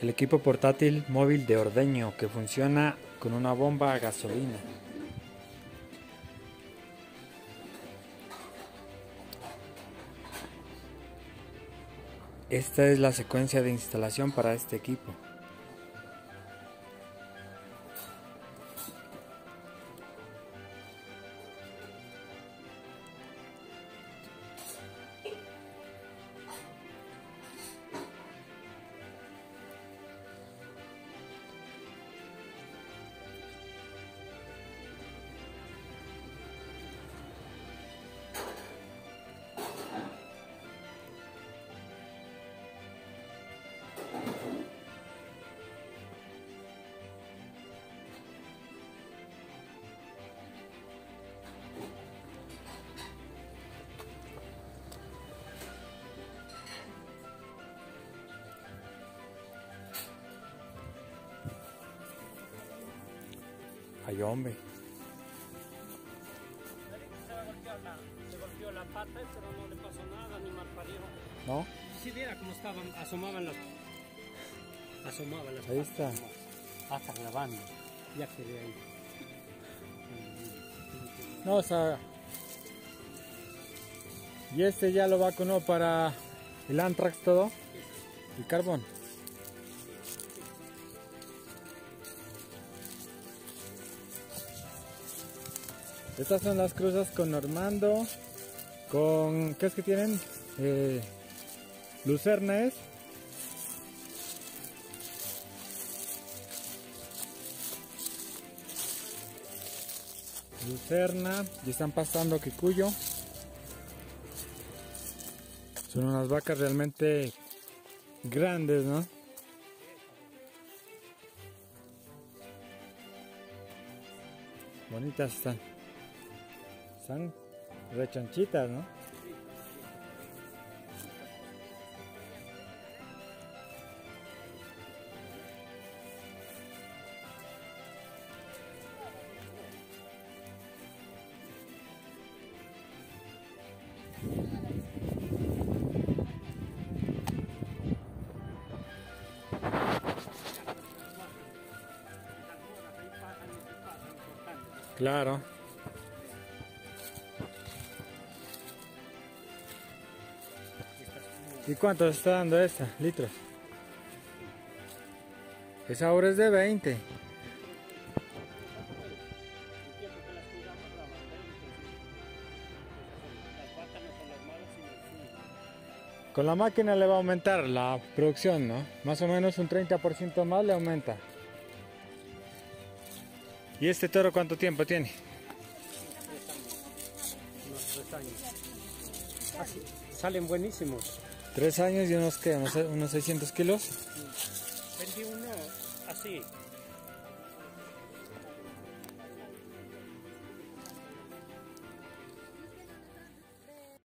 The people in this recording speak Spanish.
El equipo portátil móvil de ordeño que funciona con una bomba a gasolina. Esta es la secuencia de instalación para este equipo. Ay, hombre. Se golpeó la pata, pero no le pasó nada, ni mal parió. ¿No? Si viera cómo estaban, asomaban las... Asomaban las Ahí patas, está. como Hasta grabando. Ya quedé ahí. No, o sea. Y este ya lo vacunó para el antrax todo. El carbón. Estas son las cruzas con Normando. Con. ¿Qué es que tienen? Eh, Lucerna es. Lucerna y están pastando Kikuyo. Son unas vacas realmente grandes, ¿no? Bonitas están. Están rechonchitas, ¿no? Claro. ¿Y cuánto está dando esta? Litros. Esa ahora es de 20. Con la máquina le va a aumentar la producción, ¿no? Más o menos un 30% más le aumenta. ¿Y este toro cuánto tiempo tiene? Unos tres años. Así, salen buenísimos. Tres años y unos, ¿qué? Unos, unos 600 kilos. Vendí uno así,